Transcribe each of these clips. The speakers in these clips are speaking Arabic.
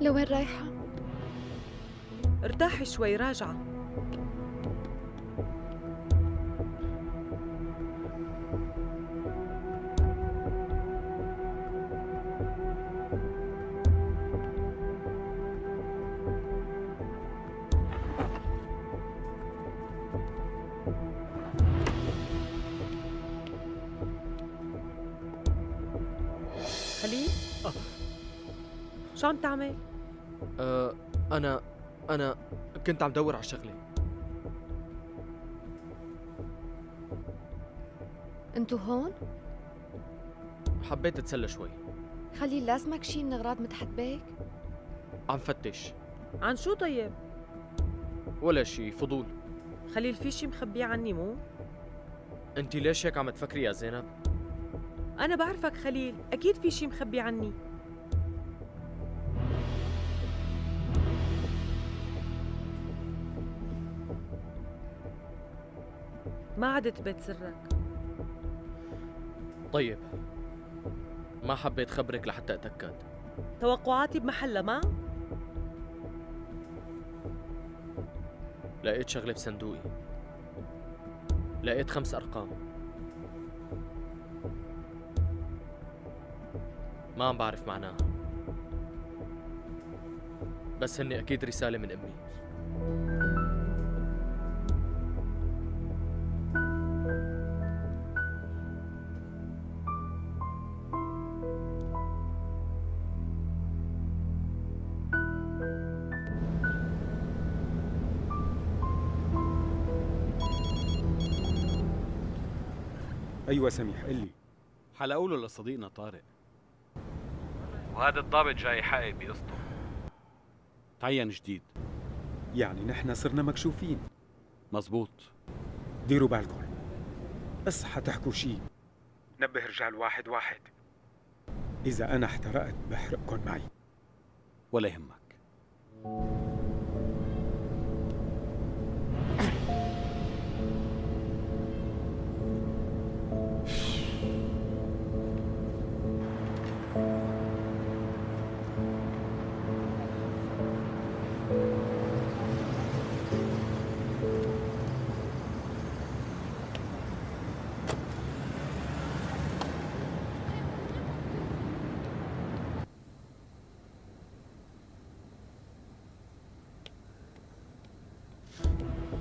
لوين رايحة؟ ارتاحي شوي راجعة خليل آه. شو عم تعمل؟ أه أنا أنا كنت عم دور على شغلة انتو هون؟ حبيت أتسلى شوي خليل لازمك شي من أغراض مدحت بيك؟ عم فتش عن شو طيب؟ ولا شي فضول خليل في شي مخبيه عني مو؟ أنت ليش هيك عم تفكري يا زينب؟ أنا بعرفك خليل أكيد في شي مخبي عني ما عدت بيت سرك. طيب. ما حبيت خبرك لحتى أتأكد. توقعاتي بمحلها ما؟ لقيت شغلة بصندوقي لقيت خمس أرقام. ما عم بعرف معناها. بس هني أكيد رسالة من أمي. أيوه سميح قل لي. حلقوله لصديقنا طارق. وهذا الضابط جاي حقق بقصته. تعين جديد. يعني نحن صرنا مكشوفين. مزبوط ديروا بالكم. بس حتحكوا شي. نبه رجال واحد واحد. إذا أنا احترقت بحرقكم معي. ولا يهمك.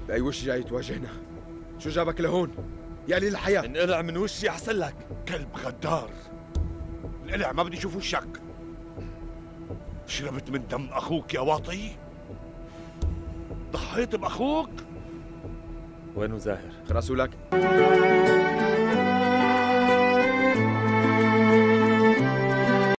بأي وش جاي تواجهنا؟ شو جابك لهون؟ يا لي الحياة انقلع من وشي احسن لك كلب غدار انقلع ما بدي أشوف وشك شربت من دم أخوك يا واطي ضحيت بأخوك وينه زاهر؟ رسولك